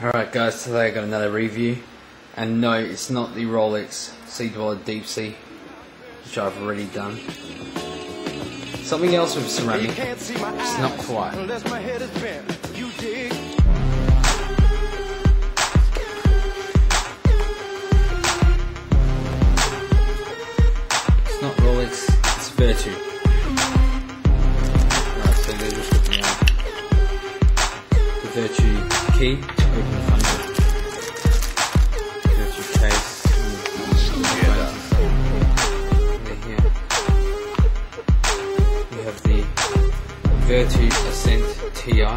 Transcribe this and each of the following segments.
Alright guys, today I got another review and no, it's not the Rolex Sea Dweller Deep Sea which I've already done. Something else with ceramic, it's not quite. It's not Rolex, it's Vertu. Right, so they're just looking at the Vertu key here. We have the Vertu Ascent TI.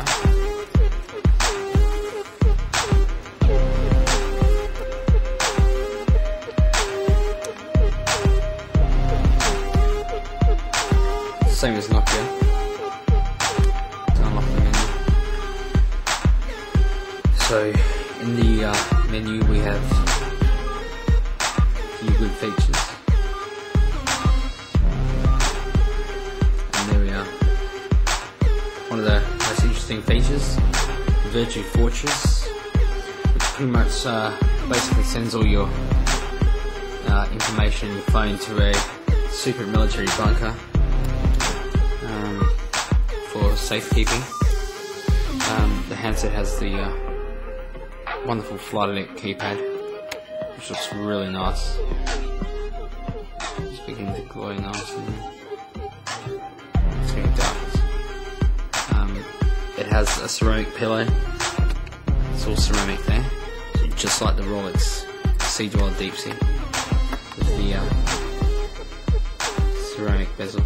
Same as Nokia. So in the uh, menu we have a few good features. And there we are. One of the most interesting features, Vertu Fortress, which pretty much uh, basically sends all your uh, information in your phone to a secret military bunker um, for safekeeping. Um, the handset has the uh, wonderful flight deck keypad, which looks really nice. It's beginning to glow nicely. It's getting dark. Um, it has a ceramic pillow. It's all ceramic there, just like the Rolex Sea Dweller Deep Sea with the uh, ceramic bezel.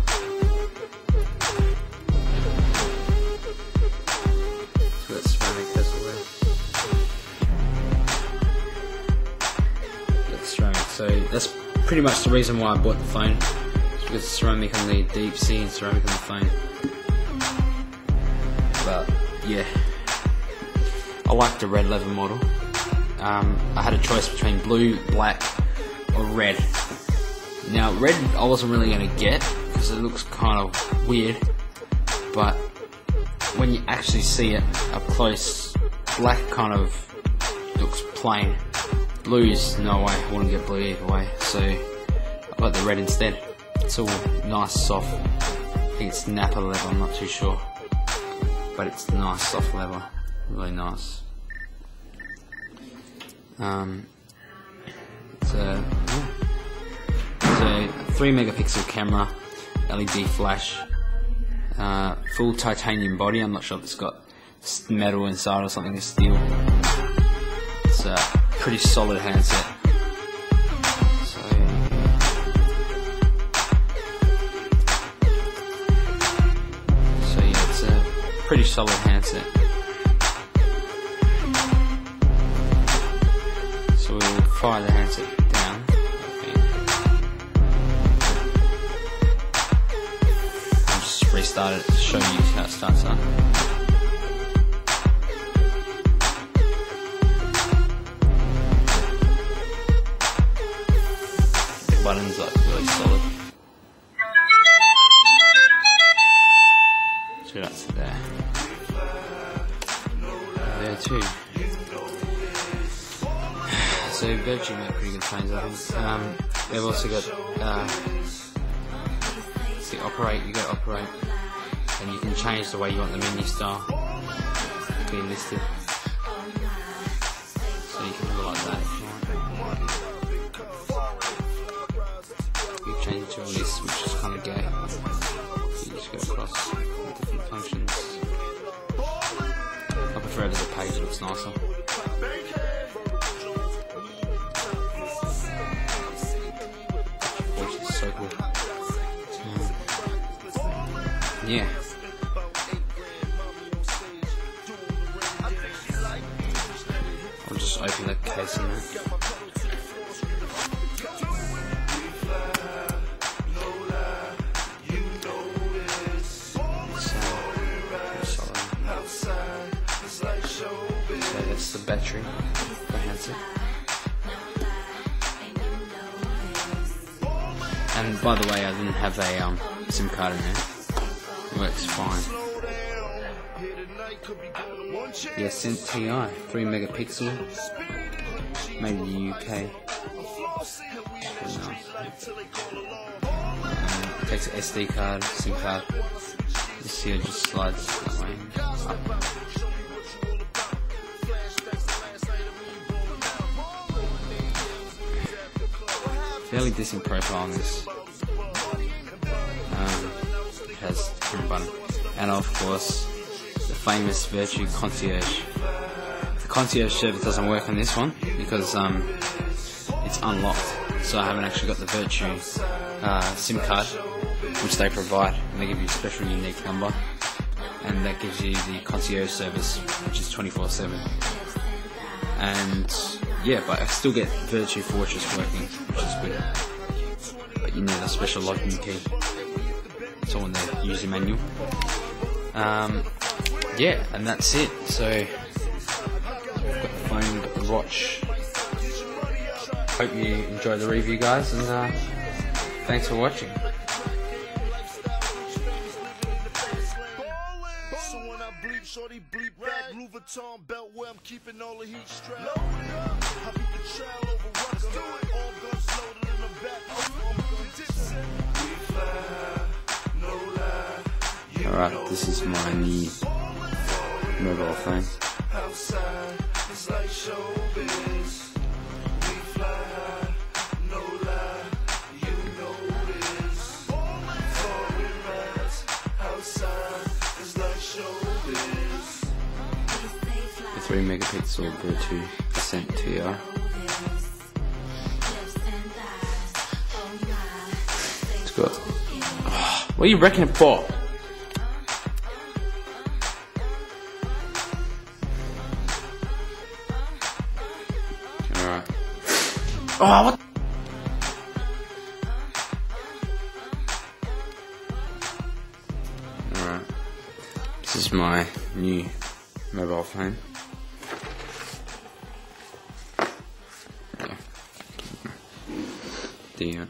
Pretty much the reason why I bought the phone. It's because ceramic on the deep sea and ceramic on the phone. But yeah, I like the red leather model. Um, I had a choice between blue, black, or red. Now, red I wasn't really going to get because it looks kind of weird, but when you actually see it up close, black kind of looks plain. Blue is no way, I wouldn't get blue either way, so I got the red instead. It's all nice, soft. I think it's Napa leather, I'm not too sure. But it's nice, soft leather. Really nice. Um, it's a 3 megapixel camera, LED flash, uh, full titanium body. I'm not sure if it's got metal inside or something, steel. Pretty solid handset. So, so yeah, it's a pretty solid handset. So we'll fire the handset down. I'll just restart it to show you how it starts up. Button's like really solid. So that's there. There too. So Vertu make pretty good phones, I think. Um, they've also got uh, see operate. You go operate, and you can change the way you want the menu style to be listed. So you can do like that looks nicer. yeah. I'll just open the case in battery, handset. And by the way, I didn't have a um, SIM card in there. It works fine. Yeah, Cent TI, 3 megapixel, made in the UK. Nice. Um, takes an SD card, SIM card. This here just slides that way. Up. Fairly decent profile on this. Um, it has different button. And of course, the famous Vertu Concierge. The concierge service doesn't work on this one because um, it's unlocked. So I haven't actually got the Vertu uh, SIM card, which they provide, and they give you a special unique number, and that gives you the concierge service, which is 24/7. And yeah, but I still get Vertu Fortress working, which is good. But you need a special locking key. It's in the user manual. Um, yeah, and that's it. So, got the phone, got the watch. Hope you enjoyed the review, guys, and uh, thanks for watching. Shorty bleep. Louis Vuitton belt where I'm keeping all the heat strapped. Alright, this is my new mobile phone. You. The 3 megapixel Vertu Ascent TR. It's got. What are you wrecking it for? Oh, what? Alright. This is my new mobile phone. The